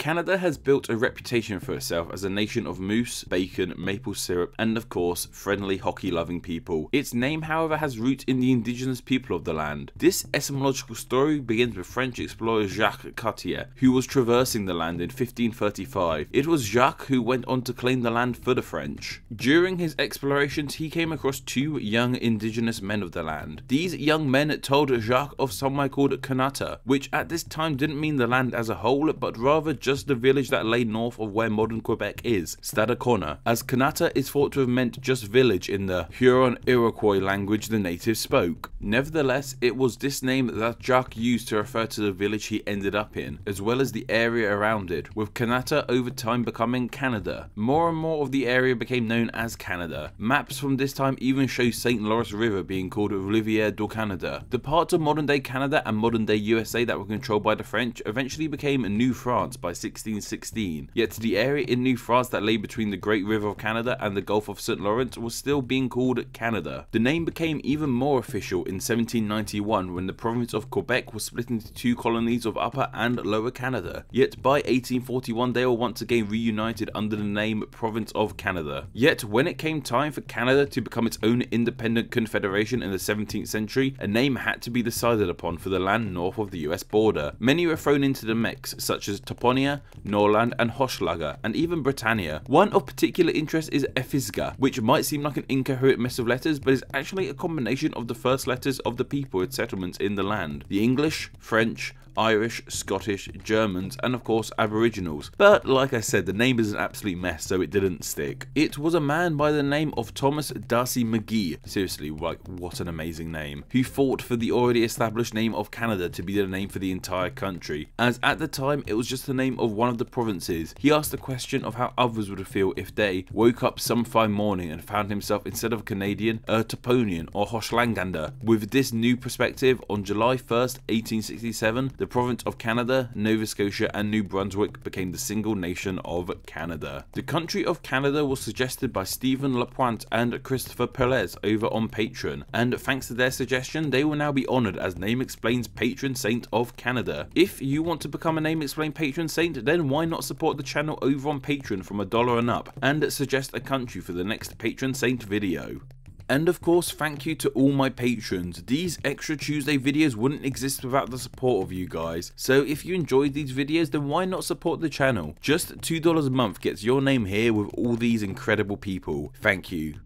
Canada has built a reputation for itself as a nation of moose, bacon, maple syrup, and of course, friendly hockey loving people. Its name, however, has roots in the indigenous people of the land. This etymological story begins with French explorer Jacques Cartier, who was traversing the land in 1535. It was Jacques who went on to claim the land for the French. During his explorations, he came across two young indigenous men of the land. These young men told Jacques of somewhere called Kanata, which at this time didn't mean the land as a whole, but rather just just the village that lay north of where modern Quebec is, Stadacona, as Kanata is thought to have meant just village in the Huron Iroquois language the natives spoke. Nevertheless, it was this name that Jacques used to refer to the village he ended up in, as well as the area around it, with Kanata over time becoming Canada. More and more of the area became known as Canada. Maps from this time even show St. Lawrence River being called Rivière du Canada. The parts of modern day Canada and modern day USA that were controlled by the French eventually became New France by 1616, yet the area in New France that lay between the Great River of Canada and the Gulf of St. Lawrence was still being called Canada. The name became even more official in 1791 when the province of Quebec was split into two colonies of Upper and Lower Canada, yet by 1841 they were once again reunited under the name Province of Canada. Yet when it came time for Canada to become its own independent confederation in the 17th century, a name had to be decided upon for the land north of the US border. Many were thrown into the mix, such as Tuponia, Norland, and Hochelaga, and even Britannia. One of particular interest is Efisga, which might seem like an incoherent mess of letters, but is actually a combination of the first letters of the people with settlements in the land. The English, French, Irish, Scottish, Germans, and of course Aboriginals. But like I said, the name is an absolute mess, so it didn't stick. It was a man by the name of Thomas D'Arcy McGee, seriously, like what an amazing name, who fought for the already established name of Canada to be the name for the entire country, as at the time it was just the name of one of the provinces. He asked the question of how others would feel if they woke up some fine morning and found himself instead of Canadian, a Tuponian or Hochelander. With this new perspective, on July 1st, 1867, the province of Canada, Nova Scotia, and New Brunswick became the single nation of Canada. The country of Canada was suggested by Stephen Lapointe and Christopher Perez over on Patreon, and thanks to their suggestion, they will now be honoured as Name Explain's patron saint of Canada. If you want to become a Name Explain patron saint, then why not support the channel over on Patreon from a dollar and up, and suggest a country for the next patron saint video. And of course, thank you to all my patrons. These extra Tuesday videos wouldn't exist without the support of you guys. So if you enjoyed these videos, then why not support the channel? Just $2 a month gets your name here with all these incredible people. Thank you.